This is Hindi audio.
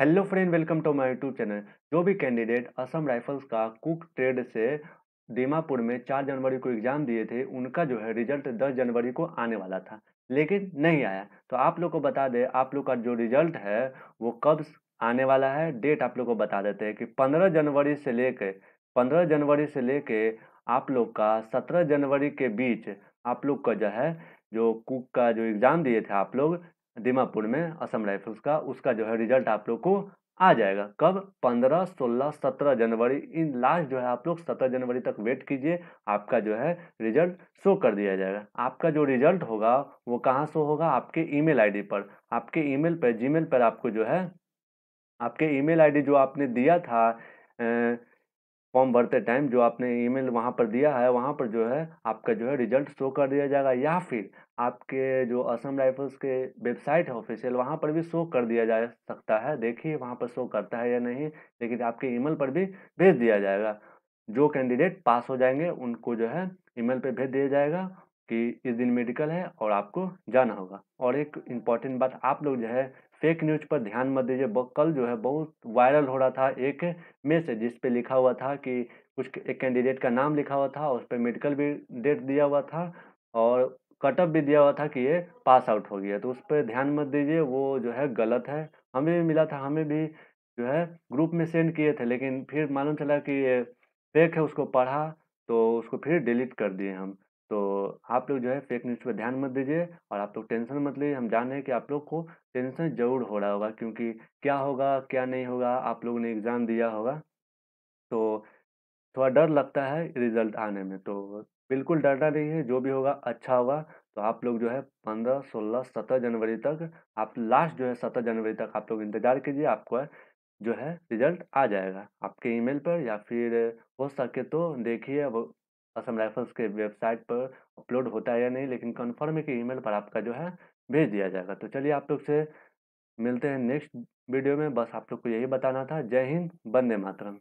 Hello friend, welcome to my YouTube channel. जो भी कैंडिडेट असम राइफल्स का कुक ट्रेड से दीमापुर में चार जनवरी को एग्ज़ाम दिए थे, उनका जो है रिज़ल्ट दस जनवरी को आने वाला था, लेकिन नहीं आया। तो आप लोग को बता दें, आप लोग का जो रिज़ल्ट है, वो कब आने वाला है? डेट आप लोग को बता देते हैं कि पंद्रह जनवरी से लेके, पंद्रह जनवरी से लेके आप लोग का सत्रह जनवरी के बीच आप लोग का जो है, जो कुक का जो एग्ज़ाम दिए थे आप लोग दीमापुर में असम राइफल्स का, उसका जो है रिज़ल्ट आप लोग को आ जाएगा। कब? पंद्रह, सोलह, सत्रह जनवरी, इन लास्ट जो है आप लोग सत्रह जनवरी तक वेट कीजिए, आपका जो है रिज़ल्ट शो कर दिया जाएगा। आपका जो रिज़ल्ट होगा, वो कहाँ शो होगा? आपके ईमेल आईडी पर। आपके ईमेल पर जीमेल पर आपको जो है, आपके ईमेल आईडी जो आपने दिया था फॉर्म भरते टाइम जो आपने ईमेल वहाँ पर दिया है, वहाँ पर जो है आपका जो है रिज़ल्ट शो कर दिया जाएगा या फिर आपके जो असम राइफल्स के वेबसाइट है ऑफिशियल वहाँ पर भी शो कर दिया जा सकता है। देखिए वहाँ पर शो करता है या नहीं, लेकिन आपके ईमेल पर भी भेज दिया जाएगा। जो कैंडिडेट पास हो जाएँगे उनको जो है ईमेल पे भेज दिया जाएगा कि इस दिन मेडिकल है और आपको जाना होगा। और एक इंपॉर्टेंट बात, आप लोग जो है फेक न्यूज़ पर ध्यान मत दीजिए। कल जो है बहुत वायरल हो रहा था एक मैसेज जिस पे लिखा हुआ था कि कुछ एक कैंडिडेट का नाम लिखा हुआ था, उस पर मेडिकल भी डेट दिया हुआ था और कटअप भी दिया हुआ था कि ये पास आउट हो गया। तो उस पर ध्यान मत दीजिए, वो जो है गलत है। हमें भी मिला था, हमें भी जो है ग्रुप में सेंड किए थे, लेकिन फिर मालूम चला कि ये फेक है, उसको पढ़ा तो उसको फिर डिलीट कर दिए हम। तो आप लोग जो है फेक न्यूज़ पर ध्यान मत दीजिए और आप लोग टेंशन मत लीजिए। हम जान रहे हैं कि आप लोग को टेंशन ज़रूर हो रहा होगा क्योंकि क्या होगा, क्या नहीं होगा, आप लोगों ने एग्ज़ाम दिया होगा। तो थोड़ा डर लगता है रिज़ल्ट आने में। तो बिल्कुल डरना नहीं है, जो भी होगा अच्छा होगा। तो आप लोग जो है पंद्रह, सोलह, सत्रह जनवरी तक आप लास्ट जो है सत्रह जनवरी तक आप लोग इंतज़ार कीजिए, आपको जो है रिज़ल्ट आ जाएगा। आपके ईमेल पर या फिर हो सके तो देखिए असम राइफल्स के वेबसाइट पर अपलोड होता है या नहीं, लेकिन कन्फर्म है कि ईमेल पर आपका जो है, भेज दिया जाएगा। तो चलिए आप लोग से मिलते हैं नेक्स्ट वीडियो में। बस आप लोग को यही बताना था। जय हिंद बंदे मातरम।